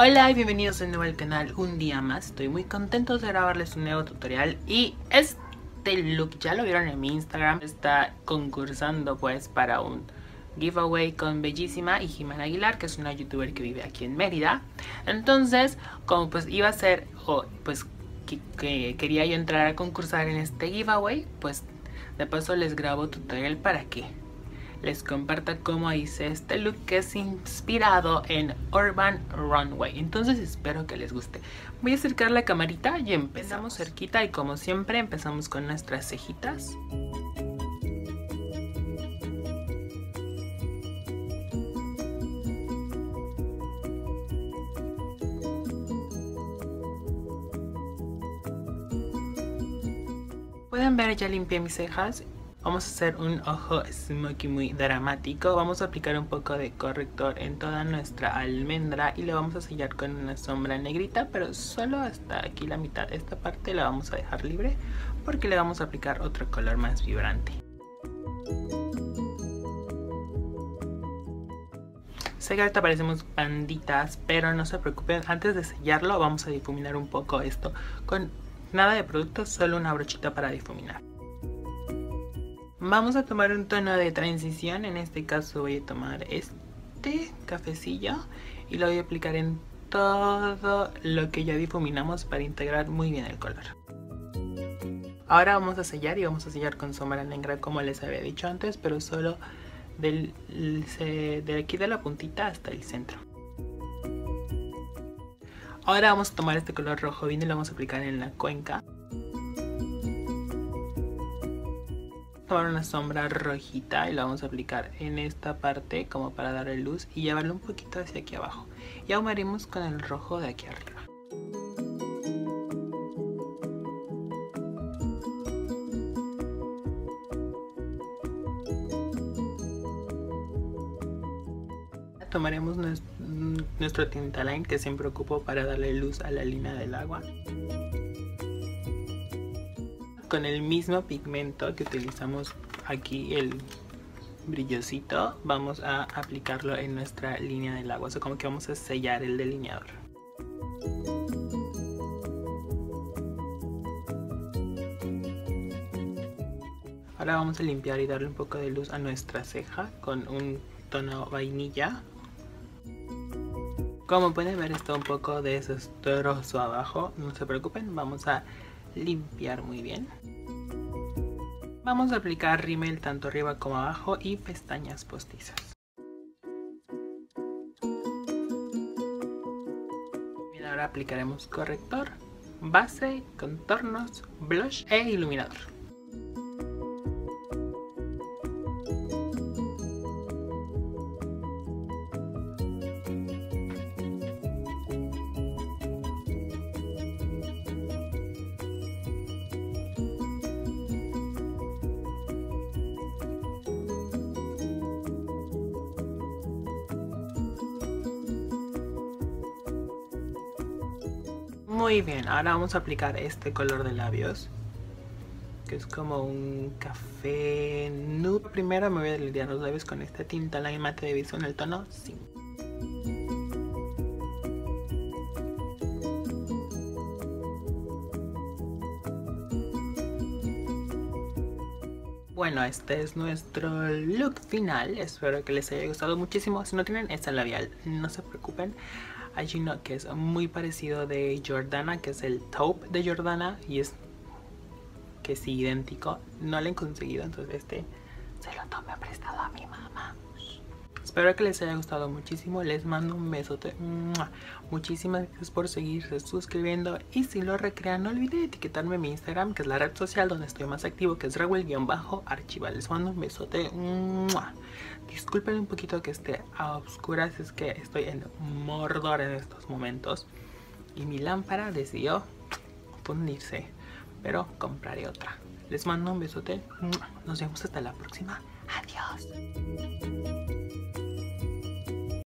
Hola y bienvenidos de nuevo al canal un día más, estoy muy contento de grabarles un nuevo tutorial y este look ya lo vieron en mi Instagram, está concursando pues para un giveaway con Bellísima y Jimena Aguilar que es una youtuber que vive aquí en Mérida. Entonces como pues iba a ser o pues que, quería yo entrar a concursar en este giveaway pues de paso les grabo tutorial para que les comparta cómo hice este look que es inspirado en Urban Runway. Entonces espero que les guste. Voy a acercar la camarita y empezamos cerquita y como siempre empezamos con nuestras cejitas. Pueden ver ya limpié mis cejas Vamos a hacer un ojo smoky muy dramático. Vamos a aplicar un poco de corrector en toda nuestra almendra y lo vamos a sellar con una sombra negrita, pero solo hasta aquí la mitad. Esta parte la vamos a dejar libre porque le vamos a aplicar otro color más vibrante. Sé que ahorita parecemos banditas, pero no se preocupen. Antes de sellarlo vamos a difuminar un poco esto con nada de producto, solo una brochita para difuminar. Vamos a tomar un tono de transición, en este caso voy a tomar este cafecillo y lo voy a aplicar en todo lo que ya difuminamos para integrar muy bien el color. Ahora vamos a sellar y vamos a sellar con sombra negra como les había dicho antes, pero solo del, de aquí de la puntita hasta el centro. Ahora vamos a tomar este color rojo bien y lo vamos a aplicar en la cuenca. Tomar una sombra rojita y la vamos a aplicar en esta parte como para darle luz y llevarlo un poquito hacia aquí abajo. Y ahumaremos con el rojo de aquí arriba. Tomaremos nuestro tintaline que siempre ocupo para darle luz a la línea del agua con el mismo pigmento que utilizamos aquí, el brillosito, vamos a aplicarlo en nuestra línea del agua. O sea, como que vamos a sellar el delineador. Ahora vamos a limpiar y darle un poco de luz a nuestra ceja con un tono vainilla. Como pueden ver está un poco desastroso abajo, no se preocupen, vamos a limpiar muy bien. Vamos a aplicar rímel tanto arriba como abajo y pestañas postizas. Y ahora aplicaremos corrector, base, contornos, blush e iluminador. Muy bien, ahora vamos a aplicar este color de labios que es como un café nude. Primero me voy a delinear los labios con esta tinta Line Mate de Viso en el tono 5. Bueno, este es nuestro look final. Espero que les haya gustado muchísimo. Si no tienen esta labial, no se preocupen. Hay uno que es muy parecido de Jordana, que es el taupe de Jordana y es que es idéntico. No lo he conseguido, entonces este se lo tomé prestado a mi mamá. Espero que les haya gustado muchísimo. Les mando un besote. Muchísimas gracias por seguirse suscribiendo. Y si lo recrean, no olviden etiquetarme en mi Instagram, que es la red social donde estoy más activo, que es Rewell-Archival. Les mando un besote. Disculpen un poquito que esté a oscuras, es que estoy en Mordor en estos momentos. Y mi lámpara decidió fundirse. Pero compraré otra. Les mando un besote. Nos vemos hasta la próxima. Adiós.